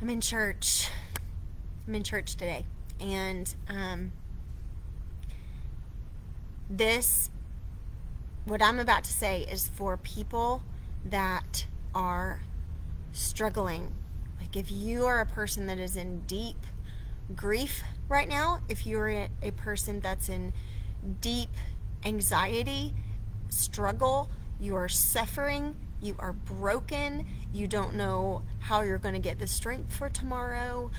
I'm in church. I'm in church today. And um, this, what I'm about to say, is for people that are struggling. Like if you are a person that is in deep grief right now, if you're a person that's in deep anxiety, struggle, you are suffering, you are broken, you don't know how you're going to get the strength for tomorrow,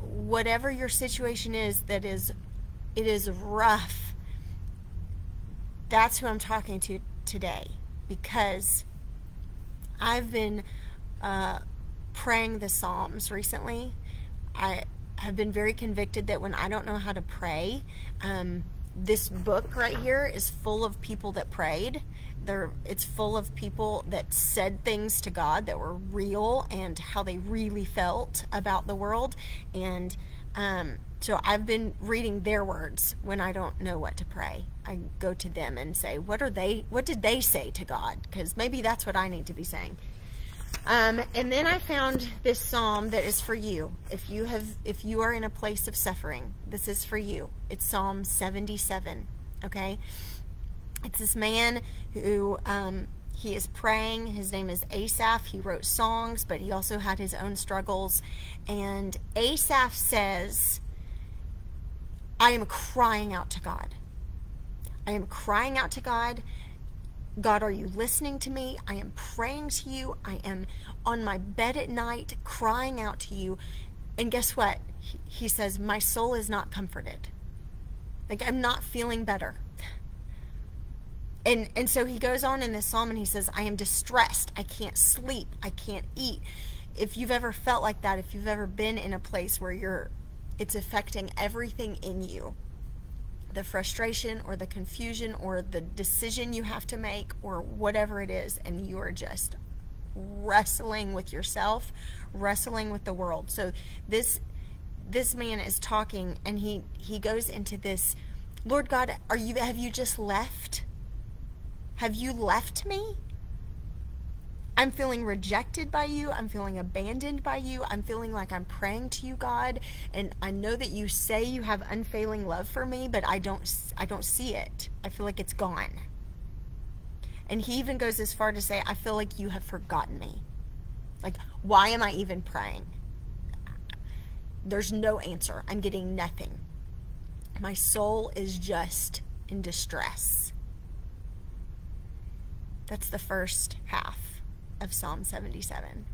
whatever your situation is that is it is rough. That's who I'm talking to today because I've been uh, praying the Psalms recently. I have been very convicted that when I don't know how to pray, um, this book right here is full of people that prayed. There, it's full of people that said things to God that were real and how they really felt about the world. And um, so I've been reading their words when I don't know what to pray. I go to them and say, "What are they? What did they say to God?" Because maybe that's what I need to be saying. Um, and then I found this psalm that is for you. If you have, if you are in a place of suffering, this is for you. It's Psalm 77. Okay, it's this man who um, he is praying. His name is Asaph. He wrote songs, but he also had his own struggles. And Asaph says, "I am crying out to God. I am crying out to God." God, are you listening to me? I am praying to you. I am on my bed at night crying out to you. And guess what? He, says, My soul is not comforted. Like, I'm not feeling better. And, and so he goes on in this psalm and he says, I am distressed. I can't sleep. I can't eat. If you've ever felt like that, if you've ever been in a place where you're, it's affecting everything in you, the frustration or the confusion or the decision you have to make or whatever it is, and you are just wrestling with yourself, wrestling with the world. So this this man is talking and he he goes into this Lord God, are you have you just left? Have you left me? I'm feeling rejected by you. I'm feeling abandoned by you. I'm feeling like I'm praying to you, God, and I know that you say you have unfailing love for me, but I don't I don't see it. I feel like it's gone. And he even goes as far to say, I feel like you have forgotten me. Like, why am I even praying? There's no answer. I'm getting nothing. My soul is just in distress. That's the first half of Psalm 77.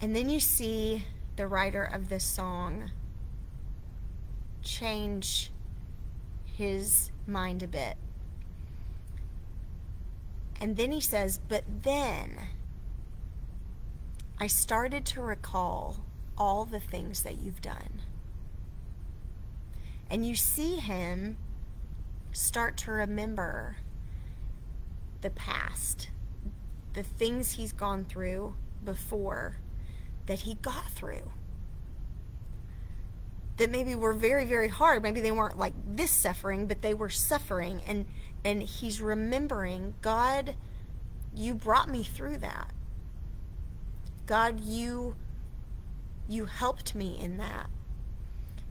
And then you see the writer of this song change his mind a bit. And then he says, But then I started to recall all the things that you've done. And you see him start to remember the past the things he's gone through before that he got through. That maybe were very very hard. Maybe they weren't like this suffering but they were suffering. And and he's remembering god you brought me through that. God you you helped me in that.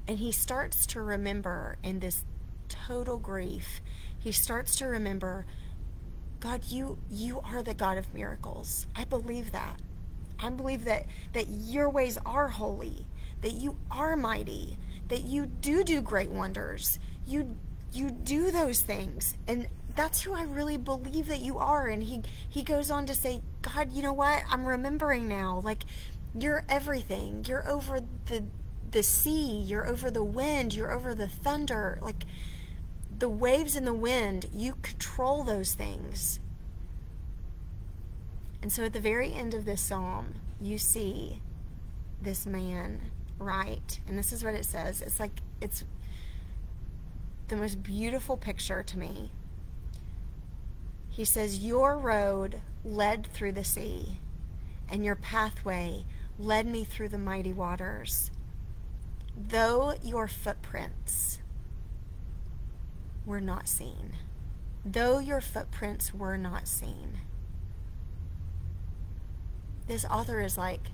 And he starts to remember in this total grief he starts to remember God, you you are the God of miracles. I believe that. I believe that that your ways are holy, that you are mighty, that you do do great wonders. You you do those things. And that's who I really believe that you are. And he he goes on to say, God, you know what? I'm remembering now. Like you're everything. You're over the the sea, you're over the wind, you're over the thunder. Like the waves and the wind, you control those things. And so at the very end of this psalm, you see this man write, and this is what it says. It's like, it's the most beautiful picture to me. He says, Your road led through the sea, and your pathway led me through the mighty waters. Though your footprints were not seen. Though your footprints were not seen. This author is like,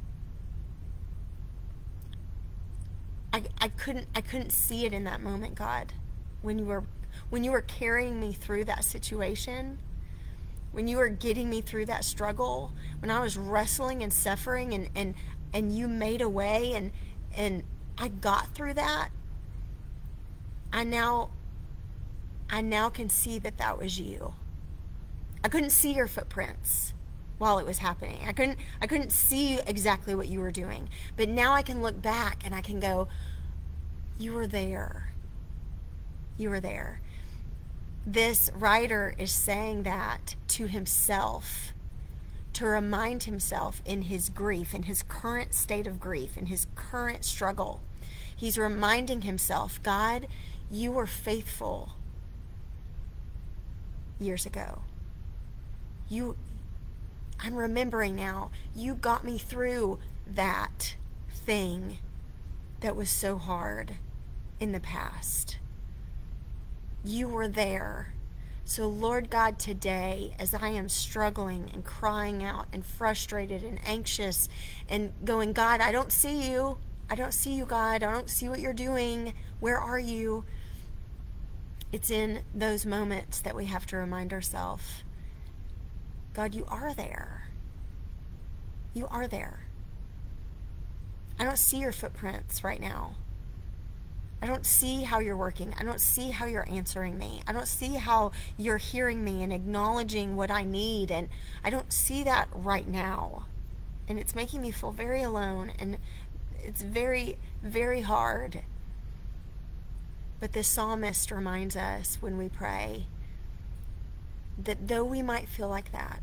I, I couldn't I couldn't see it in that moment, God, when you were when you were carrying me through that situation, when you were getting me through that struggle, when I was wrestling and suffering and and and you made a way and and I got through that. I now I now can see that that was you. I couldn't see your footprints while it was happening. I couldn't I couldn't see exactly what you were doing. But now I can look back and I can go you were there. You were there. This writer is saying that to himself to remind himself in his grief, in his current state of grief, in his current struggle. He's reminding himself, God, you were faithful years ago. You, I'm remembering now, you got me through that thing that was so hard in the past. You were there. So, Lord God, today, as I am struggling and crying out and frustrated and anxious and going, God, I don't see you. I don't see you, God. I don't see what you're doing. Where are you? It's in those moments that we have to remind ourselves God, you are there. You are there. I don't see your footprints right now. I don't see how you're working. I don't see how you're answering me. I don't see how you're hearing me and acknowledging what I need. And I don't see that right now. And it's making me feel very alone. And it's very, very hard. But the psalmist reminds us when we pray that though we might feel like that,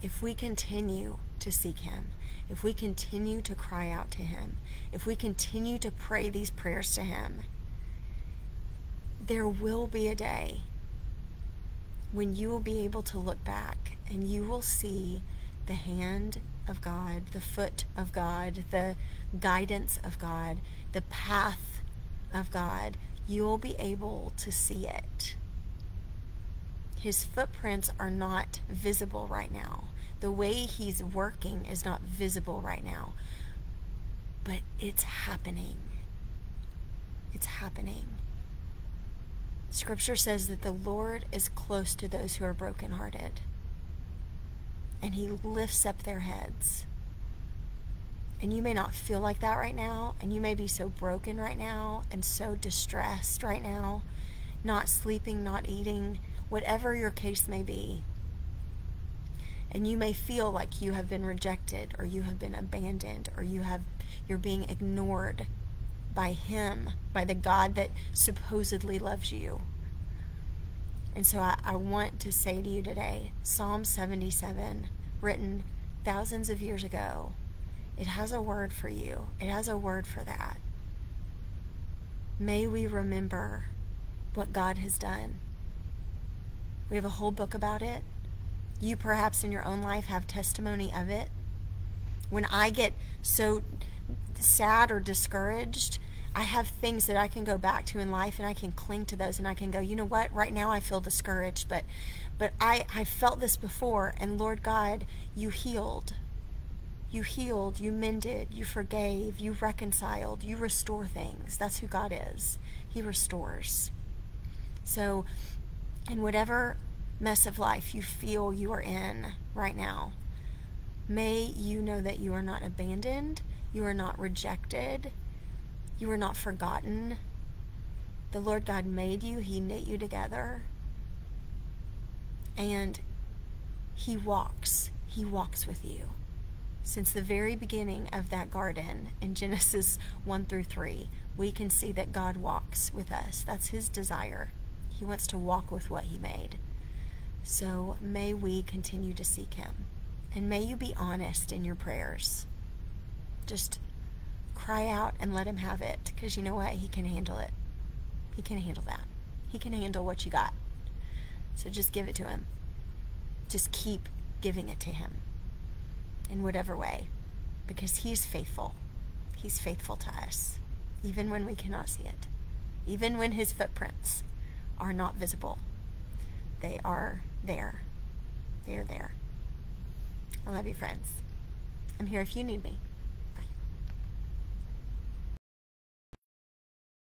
if we continue to seek Him, if we continue to cry out to Him, if we continue to pray these prayers to Him, there will be a day when you will be able to look back and you will see the hand of God, the foot of God, the guidance of God, the path of God, you will be able to see it. His footprints are not visible right now. The way he's working is not visible right now. But it's happening. It's happening. Scripture says that the Lord is close to those who are brokenhearted, and he lifts up their heads. And you may not feel like that right now, and you may be so broken right now and so distressed right now, not sleeping, not eating, whatever your case may be. And you may feel like you have been rejected or you have been abandoned or you have you're being ignored by him, by the God that supposedly loves you. And so I, I want to say to you today, Psalm 77, written thousands of years ago, it has a word for you. It has a word for that. May we remember what God has done. We have a whole book about it. You perhaps in your own life have testimony of it. When I get so sad or discouraged, I have things that I can go back to in life and I can cling to those and I can go, you know what, right now I feel discouraged, but but I, I felt this before and Lord God, you healed. You healed, you mended, you forgave, you reconciled, you restore things. That's who God is. He restores. So, in whatever mess of life you feel you are in right now, may you know that you are not abandoned, you are not rejected, you are not forgotten. The Lord God made you, He knit you together, and He walks. He walks with you since the very beginning of that garden in Genesis 1 through 3, we can see that God walks with us. That's his desire. He wants to walk with what he made. So may we continue to seek him. And may you be honest in your prayers. Just cry out and let him have it because you know what? He can handle it. He can handle that. He can handle what you got. So just give it to him. Just keep giving it to him in whatever way because He's faithful. He's faithful to us, even when we cannot see it, even when His footprints are not visible. They are there. They are there. I love you, friends. I'm here if you need me.